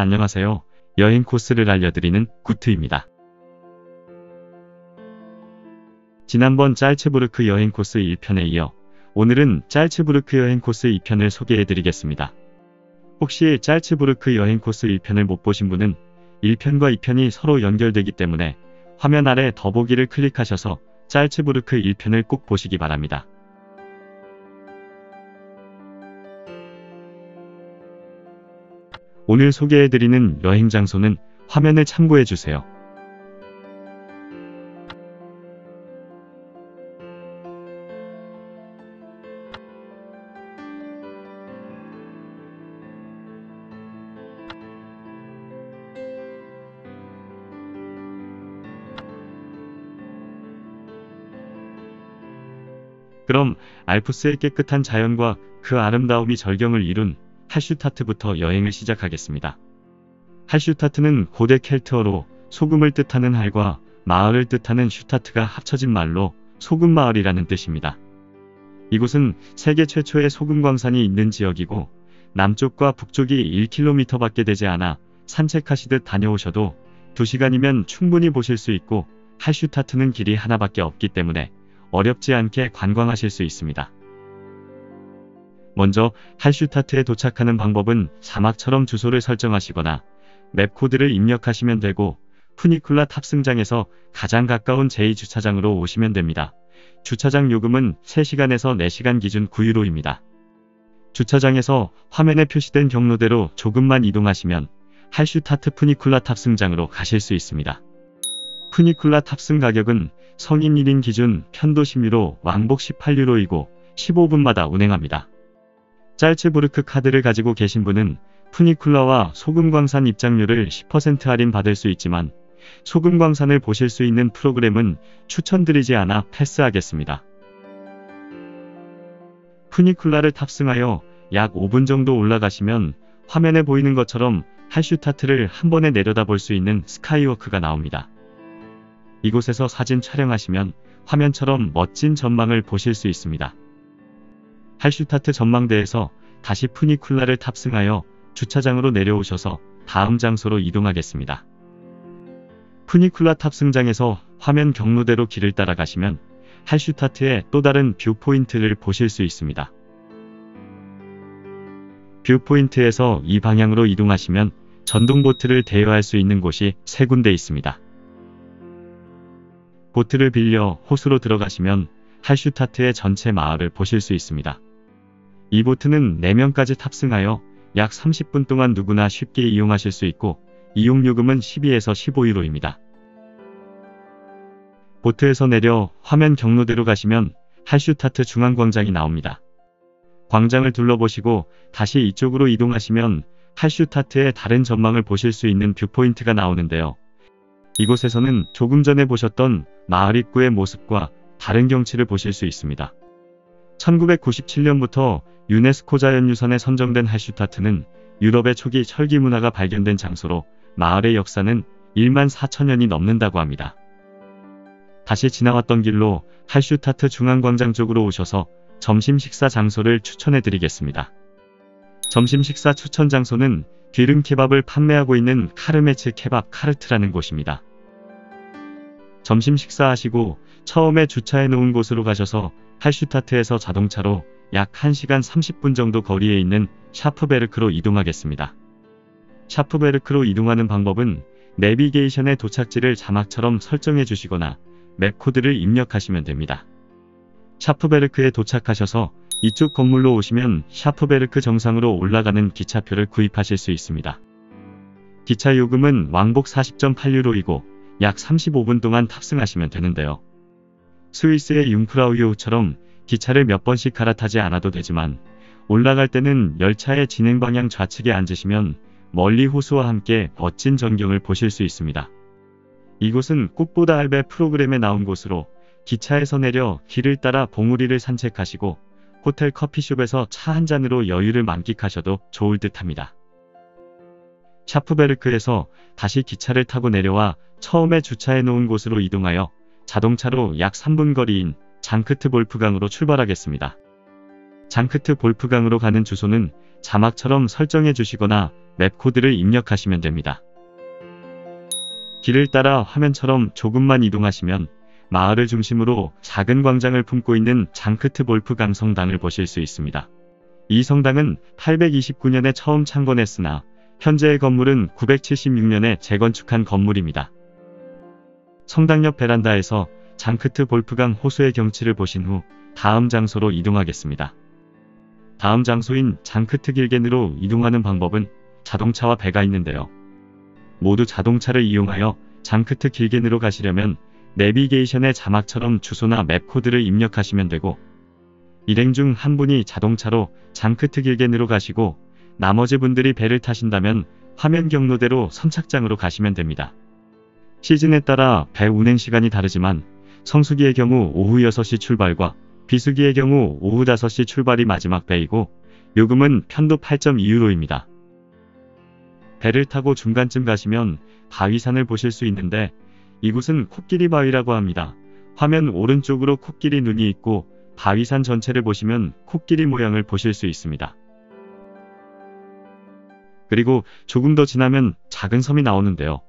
안녕하세요. 여행 코스를 알려드리는 구트입니다. 지난번 짤츠부르크 여행 코스 1편에 이어 오늘은 짤츠부르크 여행 코스 2편을 소개해드리겠습니다. 혹시 짤츠부르크 여행 코스 1편을 못 보신 분은 1편과 2편이 서로 연결되기 때문에 화면 아래 더보기를 클릭하셔서 짤츠부르크 1편을 꼭 보시기 바랍니다. 오늘 소개해드리는 여행 장소는 화면을 참고해주세요. 그럼 알프스의 깨끗한 자연과 그 아름다움이 절경을 이룬 할슈타트부터 여행을 시작하겠습니다. 할슈타트는 고대 켈트어로 소금을 뜻하는 할과 마을을 뜻하는 슈타트가 합쳐진 말로 소금마을이라는 뜻입니다. 이곳은 세계 최초의 소금 광산이 있는 지역이고 남쪽과 북쪽이 1km밖에 되지 않아 산책하시듯 다녀오셔도 2시간이면 충분히 보실 수 있고 할슈타트는 길이 하나밖에 없기 때문에 어렵지 않게 관광하실 수 있습니다. 먼저 할슈타트에 도착하는 방법은 사막처럼 주소를 설정하시거나 맵 코드를 입력하시면 되고 푸니쿨라 탑승장에서 가장 가까운 제2주차장으로 오시면 됩니다. 주차장 요금은 3시간에서 4시간 기준 9유로입니다. 주차장에서 화면에 표시된 경로대로 조금만 이동하시면 할슈타트 푸니쿨라 탑승장으로 가실 수 있습니다. 푸니쿨라 탑승 가격은 성인 1인 기준 편도 10유로, 왕복 18유로이고 15분마다 운행합니다. 짤츠부르크 카드를 가지고 계신 분은 푸니쿨라와 소금광산 입장료를 10% 할인 받을 수 있지만 소금광산을 보실 수 있는 프로그램은 추천드리지 않아 패스하겠습니다. 푸니쿨라를 탑승하여 약 5분 정도 올라가시면 화면에 보이는 것처럼 할슈타트를 한 번에 내려다 볼 수 있는 스카이워크가 나옵니다. 이곳에서 사진 촬영하시면 화면처럼 멋진 전망을 보실 수 있습니다. 할슈타트 전망대에서 다시 푸니쿨라를 탑승하여 주차장으로 내려오셔서 다음 장소로 이동하겠습니다. 푸니쿨라 탑승장에서 화면 경로대로 길을 따라가시면 할슈타트의 또 다른 viewpoint를 보실 수 있습니다. 뷰포인트에서 이 방향으로 이동하시면 전동보트를 대여할 수 있는 곳이 세 군데 있습니다. 보트를 빌려 호수로 들어가시면 할슈타트의 전체 마을을 보실 수 있습니다. 이 보트는 4명까지 탑승하여 약 30분 동안 누구나 쉽게 이용하실 수 있고 이용요금은 12에서 15유로입니다. 보트에서 내려 화면 경로대로 가시면 할슈타트 중앙광장이 나옵니다. 광장을 둘러보시고 다시 이쪽으로 이동하시면 할슈타트의 다른 전망을 보실 수 있는 viewpoint가 나오는데요. 이곳에서는 조금 전에 보셨던 마을 입구의 모습과 다른 경치를 보실 수 있습니다. 1997년부터 유네스코 자연유산에 선정된 할슈타트는 유럽의 초기 철기 문화가 발견된 장소로 마을의 역사는 1만 4천년이 넘는다고 합니다. 다시 지나왔던 길로 할슈타트 중앙광장 쪽으로 오셔서 점심 식사 장소를 추천해 드리겠습니다. 점심 식사 추천 장소는 기름 케밥을 판매하고 있는 카르메츠 케밥 카르트라는 곳입니다. 점심 식사하시고 처음에 주차해 놓은 곳으로 가셔서 할슈타트에서 자동차로 약 1시간 30분 정도 거리에 있는 샤프베르크로 이동하겠습니다. 샤프베르크로 이동하는 방법은 내비게이션의 도착지를 자막처럼 설정해 주시거나 맵 코드를 입력하시면 됩니다. 샤프베르크에 도착하셔서 이쪽 건물로 오시면 샤프베르크 정상으로 올라가는 기차표를 구입하실 수 있습니다. 기차 요금은 왕복 40.8유로이고 약 35분 동안 탑승하시면 되는데요. 스위스의 융프라우요흐처럼 기차를 몇 번씩 갈아타지 않아도 되지만 올라갈 때는 열차의 진행 방향 좌측에 앉으시면 멀리 호수와 함께 멋진 전경을 보실 수 있습니다. 이곳은 꽃보다 알베 프로그램에 나온 곳으로 기차에서 내려 길을 따라 봉우리를 산책하시고 호텔 커피숍에서 차 한 잔으로 여유를 만끽하셔도 좋을 듯 합니다. 샤프베르크에서 다시 기차를 타고 내려와 처음에 주차해 놓은 곳으로 이동하여 자동차로 약 3분 거리인 장크트 볼프강으로 출발하겠습니다. 장크트 볼프강으로 가는 주소는 자막처럼 설정해 주시거나 맵 코드를 입력하시면 됩니다. 길을 따라 화면처럼 조금만 이동하시면 마을을 중심으로 작은 광장을 품고 있는 장크트 볼프강 성당을 보실 수 있습니다. 이 성당은 829년에 처음 창건했으나 현재의 건물은 976년에 재건축한 건물입니다. 성당 옆 베란다에서 장크트 볼프강 호수의 경치를 보신 후 다음 장소로 이동하겠습니다. 다음 장소인 장크트 길겐으로 이동하는 방법은 자동차와 배가 있는데요. 모두 자동차를 이용하여 장크트 길겐으로 가시려면 내비게이션의 자막처럼 주소나 맵 코드를 입력하시면 되고 일행 중 한 분이 자동차로 장크트 길겐으로 가시고 나머지 분들이 배를 타신다면 화면 경로대로 선착장으로 가시면 됩니다. 시즌에 따라 배 운행 시간이 다르지만 성수기의 경우 오후 6시 출발과 비수기의 경우 오후 5시 출발이 마지막 배이고 요금은 편도 8.2유로입니다. 배를 타고 중간쯤 가시면 바위산을 보실 수 있는데 이곳은 코끼리 바위라고 합니다. 화면 오른쪽으로 코끼리 눈이 있고 바위산 전체를 보시면 코끼리 모양을 보실 수 있습니다. 그리고 조금 더 지나면 작은 섬이 나오는데요.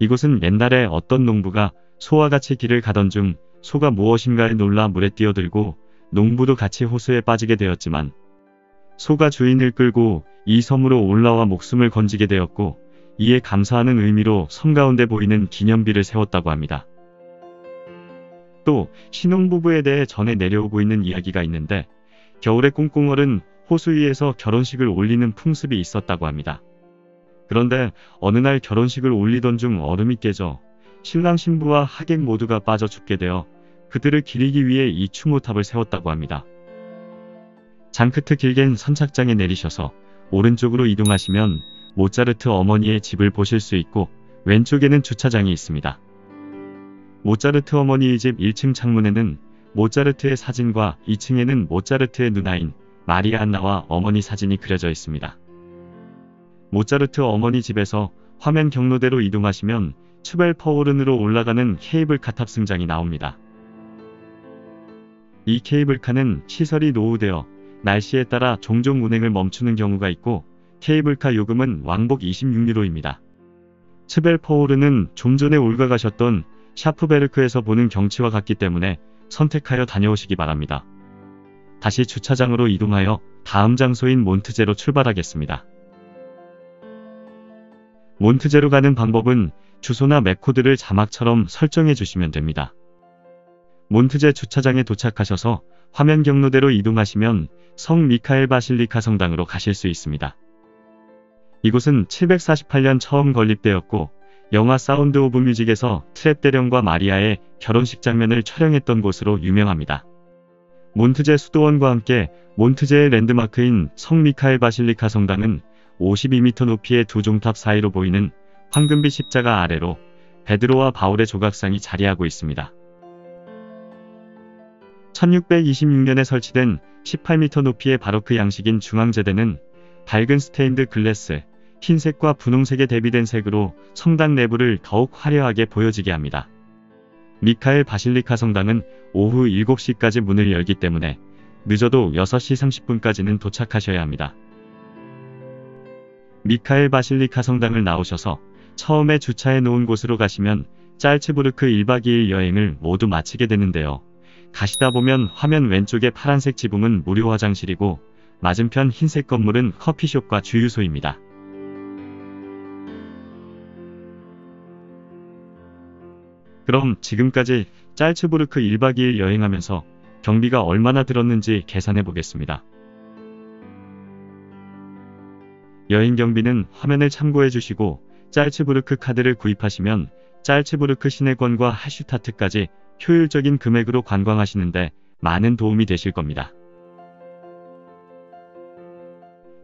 이곳은 옛날에 어떤 농부가 소와 같이 길을 가던 중 소가 무엇인가에 놀라 물에 뛰어들고 농부도 같이 호수에 빠지게 되었지만 소가 주인을 끌고 이 섬으로 올라와 목숨을 건지게 되었고 이에 감사하는 의미로 섬 가운데 보이는 기념비를 세웠다고 합니다. 또 신혼부부에 대해 전해 내려오고 있는 이야기가 있는데 겨울에 꽁꽁얼은 호수 위에서 결혼식을 올리는 풍습이 있었다고 합니다. 그런데 어느 날 결혼식을 올리던 중 얼음이 깨져 신랑 신부와 하객 모두가 빠져 죽게 되어 그들을 기리기 위해 이 추모탑을 세웠다고 합니다. 장크트 길겐 선착장에 내리셔서 오른쪽으로 이동하시면 모차르트 어머니의 집을 보실 수 있고 왼쪽에는 주차장이 있습니다. 모차르트 어머니의 집 1층 창문에는 모차르트의 사진과 2층에는 모차르트의 누나인 마리아 안나와 어머니 사진이 그려져 있습니다. 모차르트 어머니 집에서 화면 경로대로 이동하시면 츠벨퍼오른으로 올라가는 케이블카 탑승장이 나옵니다. 이 케이블카는 시설이 노후되어 날씨에 따라 종종 운행을 멈추는 경우가 있고 케이블카 요금은 왕복 26유로입니다. 츠벨퍼오르는 좀 전에 올가가셨던 샤프베르크에서 보는 경치와 같기 때문에 선택하여 다녀오시기 바랍니다. 다시 주차장으로 이동하여 다음 장소인 몬트제로 출발하겠습니다. 몬트제로 가는 방법은 주소나 맵코드를 자막처럼 설정해 주시면 됩니다. 몬트제 주차장에 도착하셔서 화면 경로대로 이동하시면 성 미카엘 바실리카 성당으로 가실 수 있습니다. 이곳은 748년 처음 건립되었고 영화 사운드 오브 뮤직에서 트랩 대령과 마리아의 결혼식 장면을 촬영했던 곳으로 유명합니다. 몬트제 수도원과 함께 몬트제의 랜드마크인 성 미카엘 바실리카 성당은 52m 높이의 두 종탑 사이로 보이는 황금빛 십자가 아래로 베드로와 바울의 조각상이 자리하고 있습니다. 1626년에 설치된 18m 높이의 바로크 양식인 중앙제대는 밝은 스테인드 글래스, 흰색과 분홍색의 대비된 색으로 성당 내부를 더욱 화려하게 보여지게 합니다. 미카엘 바실리카 성당은 오후 7시까지 문을 열기 때문에 늦어도 6시 30분까지는 도착하셔야 합니다. 미카엘 바실리카 성당을 나오셔서 처음에 주차해 놓은 곳으로 가시면 짤츠부르크 1박 2일 여행을 모두 마치게 되는데요. 가시다 보면 화면 왼쪽의 파란색 지붕은 무료 화장실이고 맞은편 흰색 건물은 커피숍과 주유소입니다. 그럼 지금까지 짤츠부르크 1박 2일 여행하면서 경비가 얼마나 들었는지 계산해 보겠습니다. 여행 경비는 화면을 참고해 주시고 짤츠부르크 카드를 구입하시면 짤츠부르크 시내권과 하슈타트까지 효율적인 금액으로 관광하시는데 많은 도움이 되실 겁니다.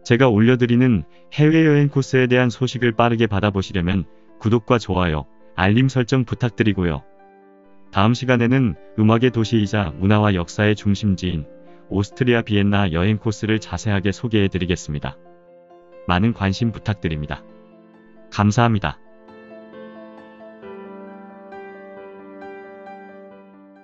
제가 올려드리는 해외여행 코스에 대한 소식을 빠르게 받아보시려면 구독과 좋아요, 알림 설정 부탁드리고요. 다음 시간에는 음악의 도시이자 문화와 역사의 중심지인 오스트리아 비엔나 여행 코스를 자세하게 소개해 드리겠습니다. 많은 관심 부탁드립니다. 감사합니다.